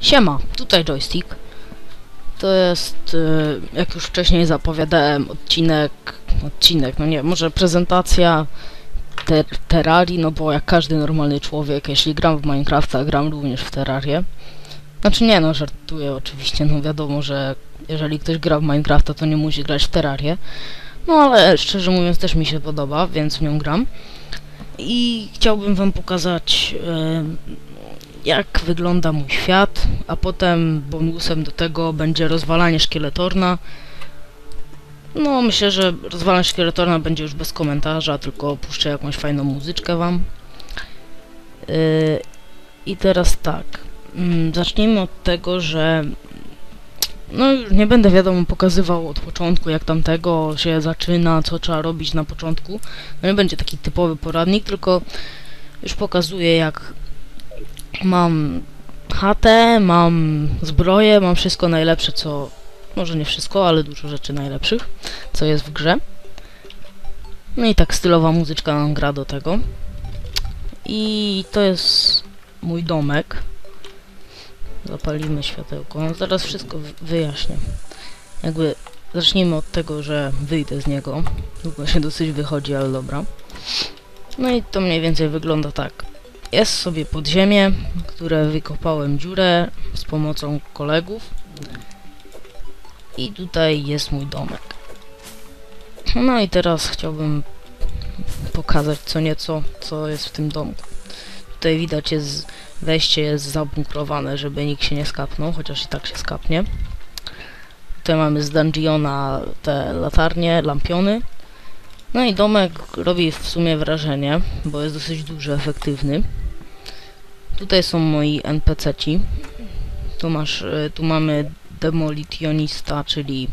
Siema, tutaj joystick. To jest, e, jak już wcześniej zapowiadałem, odcinek, odcinek, no nie, może prezentacja ter Terrarii, no bo jak każdy normalny człowiek, jeśli gram w Minecrafta, gram również w Terrarię. Znaczy nie, no żartuję oczywiście, no wiadomo, że jeżeli ktoś gra w Minecrafta, to nie musi grać w Terrarię. No ale szczerze mówiąc też mi się podoba, więc w nią gram. I chciałbym wam pokazać e, jak wygląda mój świat, a potem bonusem do tego będzie rozwalanie szkieletorna. No, myślę, że rozwalanie szkieletorna będzie już bez komentarza, tylko puszczę jakąś fajną muzyczkę wam. Yy, I teraz tak, mm, zacznijmy od tego, że no już nie będę wiadomo pokazywał od początku, jak tam tego się zaczyna, co trzeba robić na początku. No nie będzie taki typowy poradnik, tylko już pokazuję, jak mam chatę, mam zbroję, mam wszystko najlepsze, co... Może nie wszystko, ale dużo rzeczy najlepszych, co jest w grze. No i tak stylowa muzyczka nam gra do tego. I to jest mój domek. Zapalimy światełko. No zaraz wszystko wyjaśnię. Jakby zacznijmy od tego, że wyjdę z niego. Długo się dosyć wychodzi, ale dobra. No i to mniej więcej wygląda tak. Jest sobie podziemie, które wykopałem dziurę z pomocą kolegów. I tutaj jest mój domek. No i teraz chciałbym pokazać co nieco, co jest w tym domku. Tutaj widać jest wejście jest zabunkrowane, żeby nikt się nie skapnął, chociaż i tak się skapnie. Tutaj mamy z dungeona te latarnie, lampiony. No i domek robi w sumie wrażenie, bo jest dosyć duży, efektywny. Tutaj są moi NPC-ci. Tu masz, e, tu mamy demolitionista, czyli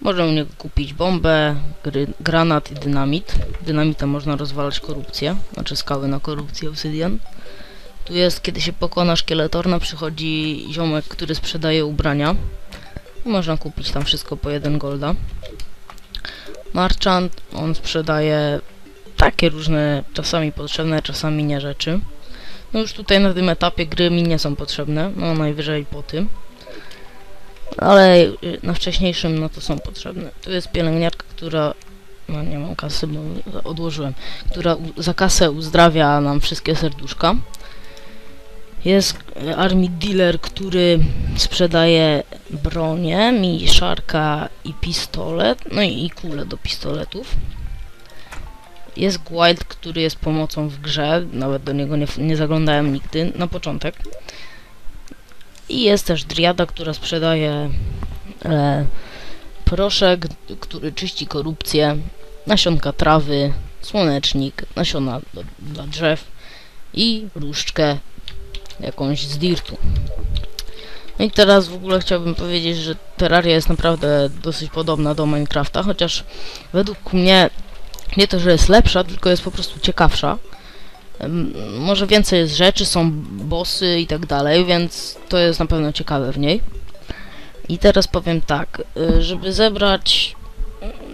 można u niego kupić bombę, gry, granat i dynamit. Dynamitem można rozwalać korupcję, znaczy skały na korupcję obsydian. Tu jest, kiedy się pokona szkieletorna, przychodzi ziomek, który sprzedaje ubrania. Można kupić tam wszystko po jeden golda. Marchant, on sprzedaje takie różne, czasami potrzebne, czasami nie rzeczy. No już tutaj na tym etapie gry mi nie są potrzebne, no najwyżej po tym. Ale na wcześniejszym no to są potrzebne. Tu jest pielęgniarka, która... No nie mam kasy, bo odłożyłem. Która za kasę uzdrawia nam wszystkie serduszka. Jest army dealer, który sprzedaje bronię, mi szarka i pistolet, no i kule do pistoletów. Jest Wild, który jest pomocą w grze, nawet do niego nie, nie zaglądałem nigdy, na początek. I jest też Driada, która sprzedaje e, proszek, który czyści korupcję, nasionka trawy, słonecznik, nasiona do, dla drzew i różdżkę jakąś z dirtu. No i teraz w ogóle chciałbym powiedzieć, że Terraria jest naprawdę dosyć podobna do Minecrafta, chociaż według mnie nie to, że jest lepsza, tylko jest po prostu ciekawsza. Może więcej jest rzeczy, są bossy i tak dalej, więc to jest na pewno ciekawe w niej. I teraz powiem tak, y, żeby zebrać...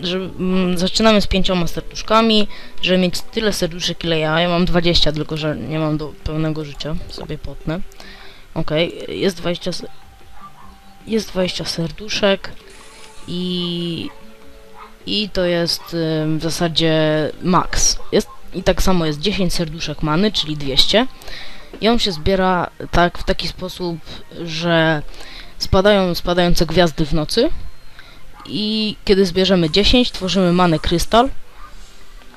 Żeby, mm, zaczynamy z pięcioma serduszkami, żeby mieć tyle serduszek ile ja. Ja mam 20, tylko że nie mam do pełnego życia. Sobie potnę. Ok, jest 20... Jest 20 serduszek i i to jest w zasadzie max. Jest, I tak samo jest 10 serduszek many, czyli 200. I on się zbiera tak w taki sposób, że spadają spadające gwiazdy w nocy i kiedy zbierzemy 10, tworzymy manę krystal,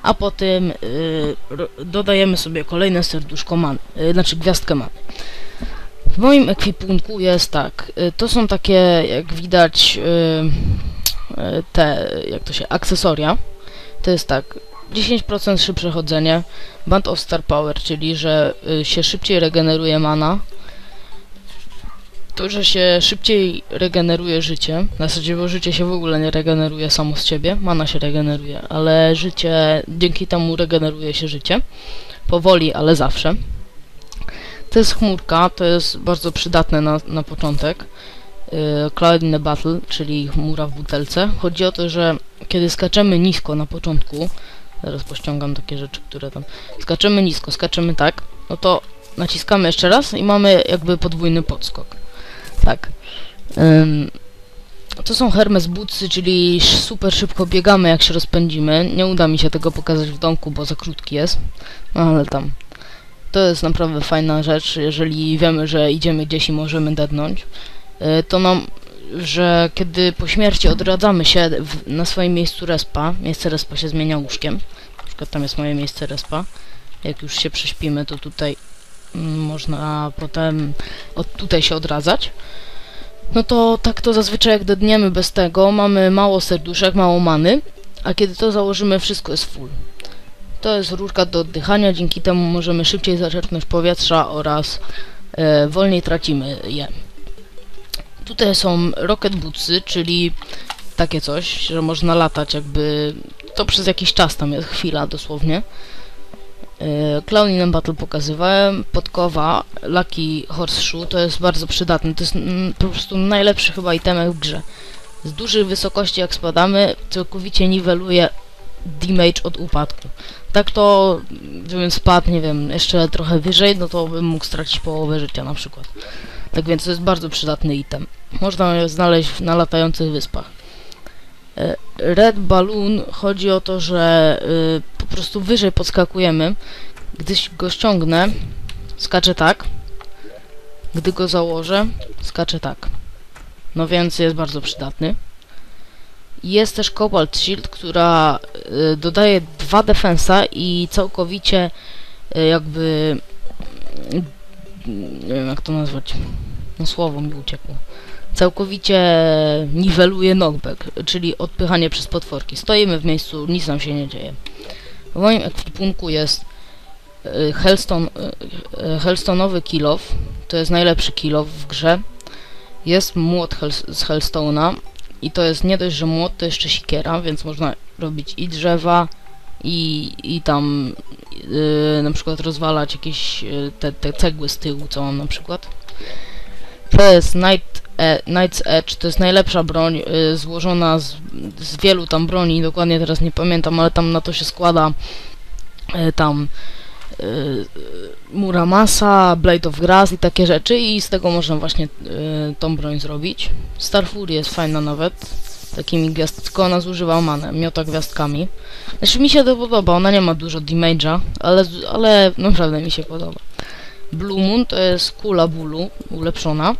a potem y, dodajemy sobie kolejne serduszko many, y, znaczy gwiazdkę many. W moim ekwipunku jest tak, y, to są takie, jak widać, y, te, jak to się, akcesoria. To jest tak, 10% szybsze chodzenie, Band of Star Power, czyli że y, się szybciej regeneruje mana, to, że się szybciej regeneruje życie, na zasadzie, bo życie się w ogóle nie regeneruje samo z ciebie, mana się regeneruje, ale życie, dzięki temu regeneruje się życie, powoli, ale zawsze. To jest chmurka, to jest bardzo przydatne na, na początek. Y, Cloud in the Battle, czyli chmura w butelce. Chodzi o to, że kiedy skaczemy nisko na początku, zaraz pościągam takie rzeczy, które tam, skaczemy nisko, skaczemy tak, no to naciskamy jeszcze raz i mamy jakby podwójny podskok. Tak. Ym, to są Hermes Bootsy, czyli super szybko biegamy jak się rozpędzimy. Nie uda mi się tego pokazać w domku, bo za krótki jest. No ale tam. To jest naprawdę fajna rzecz, jeżeli wiemy, że idziemy gdzieś i możemy dednąć. Y, To nam, że kiedy po śmierci odradzamy się w, na swoim miejscu respa, miejsce respa się zmienia łóżkiem. Na przykład tam jest moje miejsce respa. Jak już się prześpimy, to tutaj mm, można potem od tutaj się odradzać. No to tak to zazwyczaj jak dedniemy bez tego, mamy mało serduszek, mało many, a kiedy to założymy, wszystko jest full. To jest rurka do oddychania, dzięki temu możemy szybciej zaczerpnąć powietrza oraz e, wolniej tracimy je. Tutaj są rocket bootsy, czyli takie coś, że można latać jakby, to przez jakiś czas tam jest chwila dosłownie. E, Clown in Battle pokazywałem, podkowa, Lucky Horseshoe, to jest bardzo przydatne, to jest mm, po prostu najlepszy chyba itemek w grze. Z dużych wysokości jak spadamy, całkowicie niweluje damage od upadku. Tak to, gdybym spadł, nie wiem, jeszcze trochę wyżej, no to bym mógł stracić połowę życia na przykład. Tak więc to jest bardzo przydatny item. Można je znaleźć na latających wyspach. E, Red Balloon chodzi o to, że y, po prostu wyżej podskakujemy. Gdy go ściągnę, skacze tak. Gdy go założę, skacze tak. No więc jest bardzo przydatny. Jest też Cobalt Shield, która y, dodaje dwa defensa i całkowicie y, jakby nie wiem jak to nazwać. No słowo mi uciekło. Całkowicie niweluje knockback, czyli odpychanie przez potworki. Stoimy w miejscu, nic nam się nie dzieje. W moim ekwipunku jest y, Hellstone, y, y, Hellstone'owy kill off. To jest najlepszy kill off w grze. Jest młot z Hellstone'a i to jest nie dość, że młot, to jeszcze sikiera, więc można robić i drzewa, i, i tam yy, na przykład rozwalać jakieś yy, te, te cegły z tyłu, co mam na przykład. To jest Night, e, Night's Edge, to jest najlepsza broń, yy, złożona z, z wielu tam broni, dokładnie teraz nie pamiętam, ale tam na to się składa tam yy, Muramasa, Blade of Grass i takie rzeczy i z tego można właśnie tą broń zrobić. Star Fury jest fajna nawet, takimi gwiazdkami, tylko ona zużywa manę, miota gwiazdkami. Znaczy mi się to podoba, ona nie ma dużo damage'a, ale, ale naprawdę mi się podoba. Blue Moon to jest kula bólu, ulepszona.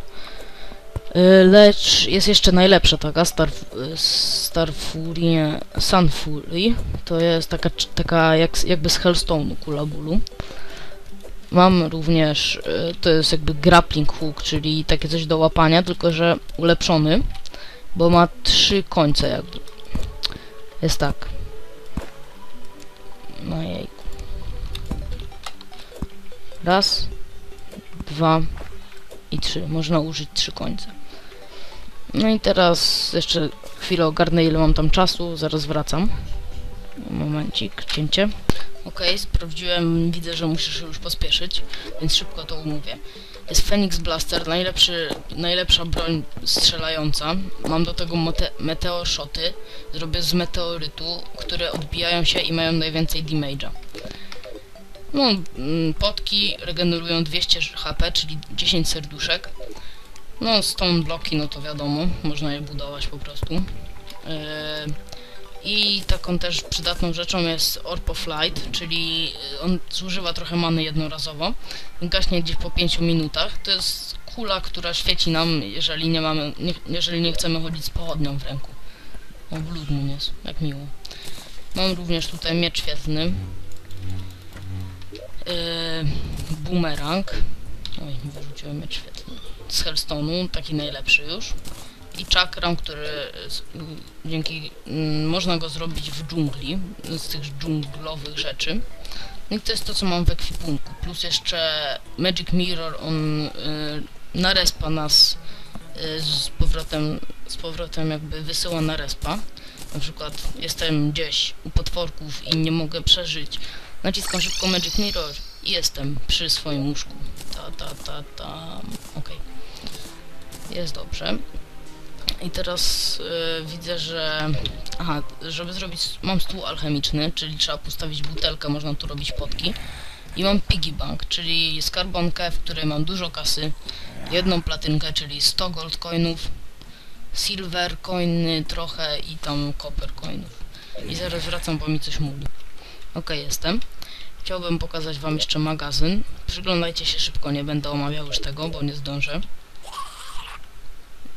Y, Lecz jest jeszcze najlepsza taka, Star, y, Star Fury, Sun Fury. To jest taka, taka jak, jakby z Hellstone'u kula bólu. Mam również, y, to jest jakby grappling hook, czyli takie coś do łapania, tylko że ulepszony, bo ma trzy końce jakby. Jest tak. No jejku. Raz, dwa i trzy. Można użyć trzy końce. No i teraz jeszcze chwilę ogarnę ile mam tam czasu, zaraz wracam. Momencik, cięcie. Ok, sprawdziłem, widzę, że musisz już pospieszyć, więc szybko to umówię. Jest Phoenix Blaster, najlepszy, najlepsza broń strzelająca. Mam do tego meteor shoty. Zrobię z meteorytu, które odbijają się i mają najwięcej damage'a. No, mm, potki regenerują 200 HP, czyli 10 serduszek. No, stone bloki, no to wiadomo, można je budować po prostu. Yy, I taką też przydatną rzeczą jest Orb of Light, czyli y, on zużywa trochę many jednorazowo. Gaśnie gdzieś po 5 minutach. To jest kula, która świeci nam, jeżeli nie mamy, nie, jeżeli nie chcemy chodzić z pochodnią w ręku. O, Blood Moon jest, jak miło. Mam również tutaj miecz świetlny. Yy, boomerang. Oj, wyrzuciłem miecz świetlny. Z Hellstone'u, taki najlepszy już. I czakram, który m, dzięki można go zrobić w dżungli, z tych dżunglowych rzeczy. No i to jest to, co mam w ekwipunku. Plus jeszcze Magic Mirror, on y, na respa nas y, z powrotem, z powrotem jakby wysyła na respa. Na przykład jestem gdzieś u potworków i nie mogę przeżyć. Naciskam szybko Magic Mirror i jestem przy swoim łóżku. Ta, ta, ta, ta. Okej. Jest dobrze. I teraz y, widzę, że... Aha, żeby zrobić... Mam stół alchemiczny, czyli trzeba postawić butelkę, można tu robić potki. I mam piggy bank, czyli skarbonkę, w której mam dużo kasy, jedną platynkę, czyli 100 gold coinów, silver coiny trochę i tam copper coinów. I zaraz wracam, bo mi coś mówi. Ok, jestem. Chciałbym pokazać wam jeszcze magazyn. Przyglądajcie się szybko, nie będę omawiał już tego, bo nie zdążę.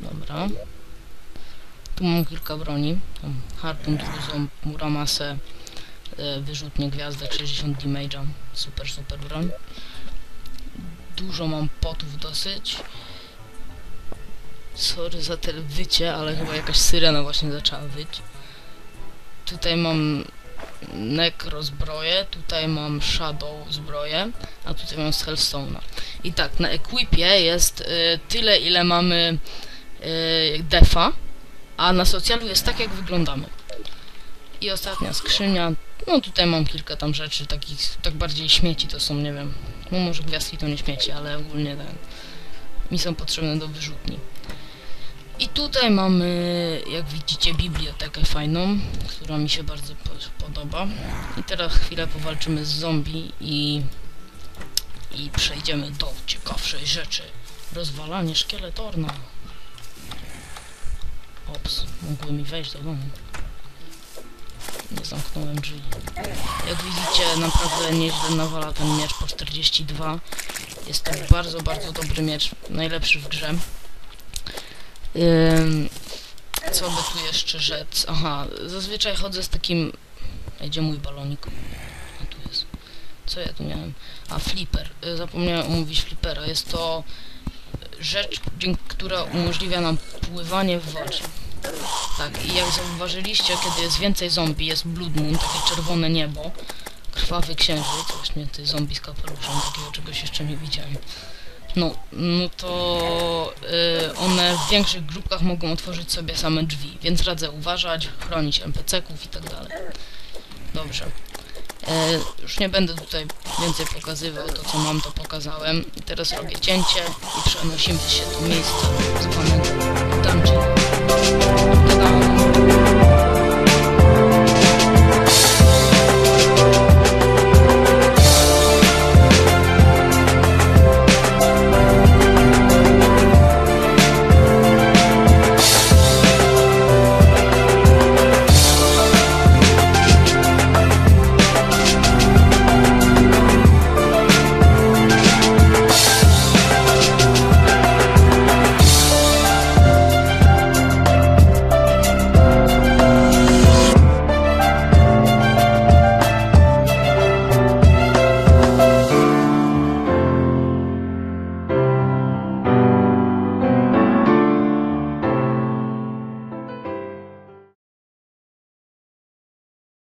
Dobra. Tu mam kilka broni. Harpun, druzą, muramasę, e, wyrzutnie gwiazdek, 60 damage'a. Super, super broń. Dużo mam potów dosyć. Sorry za te wycie, ale chyba jakaś syrena właśnie zaczęła wyć. Tutaj mam Necro zbroję, tutaj mam Shadow zbroję, a tutaj mam Hellstone'a. I tak, na equipie jest y, tyle, ile mamy y, defa, a na socjalu jest tak, jak wyglądamy. I ostatnia skrzynia, no tutaj mam kilka tam rzeczy, takich, tak bardziej śmieci to są, nie wiem, no może gwiazdki to nie śmieci, ale ogólnie ten, mi są potrzebne do wyrzutni. I tutaj mamy, jak widzicie, bibliotekę fajną, która mi się bardzo po podoba. I teraz chwilę powalczymy z zombie i, i przejdziemy do ciekawszej rzeczy. Rozwalanie szkieletorna. Ops, mogły mi wejść do domu. Nie zamknąłem drzwi. Jak widzicie, naprawdę nieźle nawala ten miecz po 42. Jest to bardzo, bardzo dobry miecz, najlepszy w grze. Ym, co by tu jeszcze rzec? Aha, zazwyczaj chodzę z takim... Gdzie mój balonik? A tu jest. Co ja tu miałem? A, flipper. Y, Zapomniałem omówić flippera. Jest to rzecz, która umożliwia nam pływanie w wodzie. Tak, i jak zauważyliście, kiedy jest więcej zombie, jest Blood Moon, takie czerwone niebo, krwawy księżyc, właśnie ty zombie z kapeluszem, takiego czegoś jeszcze nie widziałem. No, no to y, one w większych grupkach mogą otworzyć sobie same drzwi, więc radzę uważać, chronić NPC-ków i tak dalej. Dobrze. E, już nie będę tutaj więcej pokazywał, to co mam to pokazałem. Teraz robię cięcie i przenosimy się do miejsca zwanego dungeon.